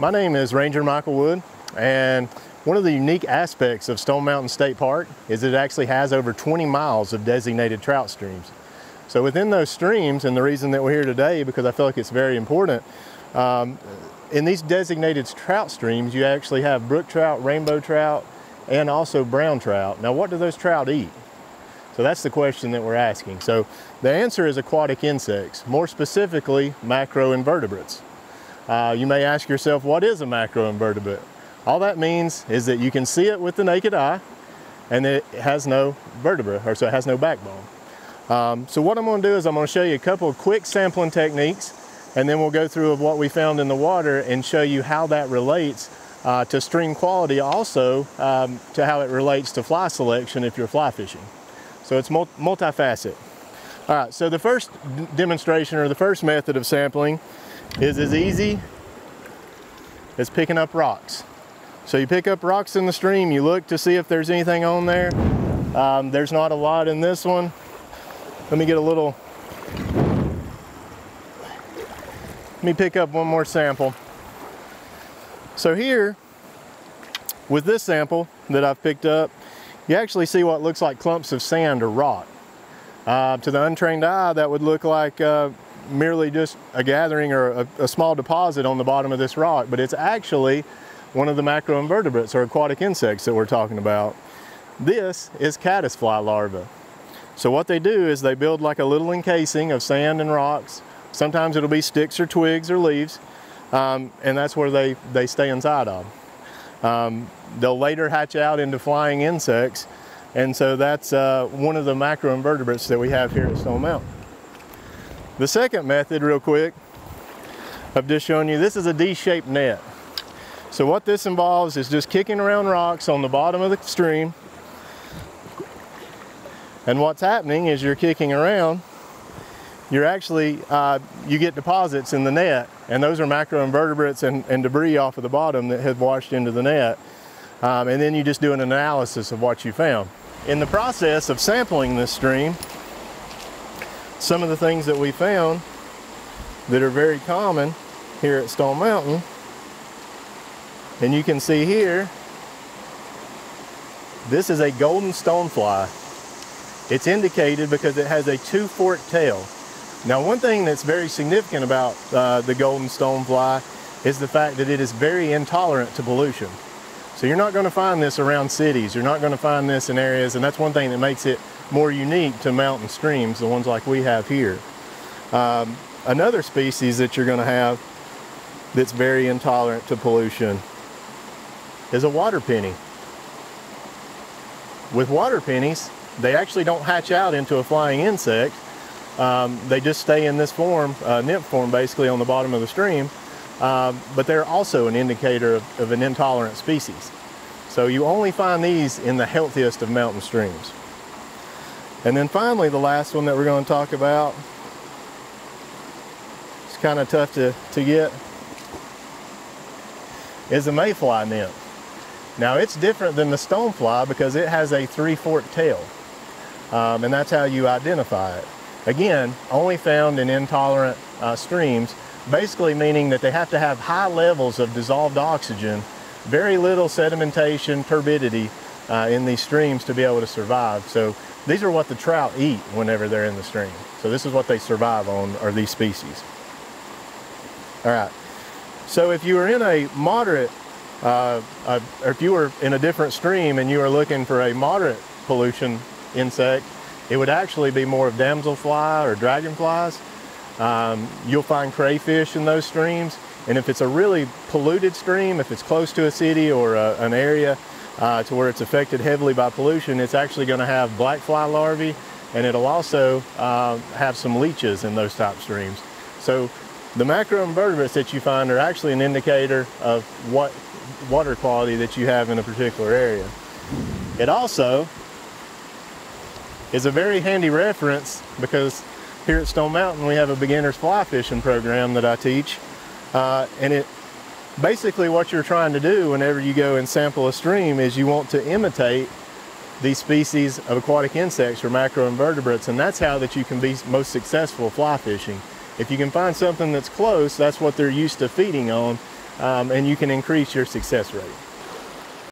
My name is Ranger Michael Wood, and one of the unique aspects of Stone Mountain State Park is it actually has over 20 miles of designated trout streams. So within those streams, and the reason that we're here today, because I feel like it's very important, um, in these designated trout streams, you actually have brook trout, rainbow trout, and also brown trout. Now, what do those trout eat? So that's the question that we're asking. So the answer is aquatic insects, more specifically macroinvertebrates. Uh, you may ask yourself, what is a macroinvertebrate? All that means is that you can see it with the naked eye and it has no vertebra, or so it has no backbone. Um, so what I'm gonna do is I'm gonna show you a couple of quick sampling techniques and then we'll go through of what we found in the water and show you how that relates uh, to stream quality, also um, to how it relates to fly selection if you're fly fishing. So it's multifaceted. All right, so the first demonstration or the first method of sampling is as easy as picking up rocks. So you pick up rocks in the stream, you look to see if there's anything on there. Um, there's not a lot in this one. Let me get a little, let me pick up one more sample. So here, with this sample that I've picked up, you actually see what looks like clumps of sand or rock. Uh, to the untrained eye, that would look like uh, merely just a gathering or a, a, small deposit on the bottom of this rock, but it's actually one of the macroinvertebrates or aquatic insects that we're talking about. This is caddisfly larvae. So what they do is they build like a little encasing of sand and rocks. Sometimes it'll be sticks or twigs or leaves, um, and that's where they, they stay inside of. Um, they'll later hatch out into flying insects, and so that's uh, one of the macroinvertebrates that we have here at Stone Mountain. The second method, real quick, of just showing you, this is a D-shaped net. So what this involves is just kicking around rocks on the bottom of the stream. And what's happening is you're kicking around, you're actually, uh, you get deposits in the net, and those are macroinvertebrates and, and, debris off of the bottom that have washed into the net. Um, and then you just do an analysis of what you found. In the process of sampling this stream, some of the things that we found that are very common here at Stone Mountain. And you can see here, this is a golden stonefly. It's indicated because it has a two-forked tail. Now one thing that's very significant about uh, the golden stonefly is the fact that it is very intolerant to pollution. So you're not going to find this around cities. You're not going to find this in areas, and that's one thing that makes it more unique to mountain streams, the ones like we have here. Um, another species that you're going to have that's very intolerant to pollution is a water penny. With water pennies, they actually don't hatch out into a flying insect. Um, they just stay in this form, uh, nymph form basically on the bottom of the stream. Um, but they're also an indicator of, of an intolerant species. So you only find these in the healthiest of mountain streams. And then finally, the last one that we're going to talk about, it's kind of tough to, to get, is a mayfly nymph. Now it's different than the stonefly because it has a three-forked tail. Um, and that's how you identify it. Again, only found in intolerant uh, streams, basically meaning that they have to have high levels of dissolved oxygen, very little sedimentation, turbidity uh, in these streams to be able to survive. So these are what the trout eat whenever they're in the stream. So this is what they survive on, are these species. All right. So if you were in a moderate, uh, uh, or if you were in a different stream and you were looking for a moderate pollution insect, it would actually be more of damselfly or dragonflies. Um, you'll find crayfish in those streams. And if it's a really polluted stream, if it's close to a city or a, an area uh, to where it's affected heavily by pollution, it's actually going to have black fly larvae and it'll also uh, have some leeches in those type streams. So the macroinvertebrates that you find are actually an indicator of what water quality that you have in a particular area. It also is a very handy reference because here at Stone Mountain we have a beginner's fly fishing program that I teach uh, and it basically what you're trying to do whenever you go and sample a stream is you want to imitate these species of aquatic insects or macroinvertebrates and that's how that you can be most successful fly fishing. If you can find something that's close, that's what they're used to feeding on, um, and you can increase your success rate.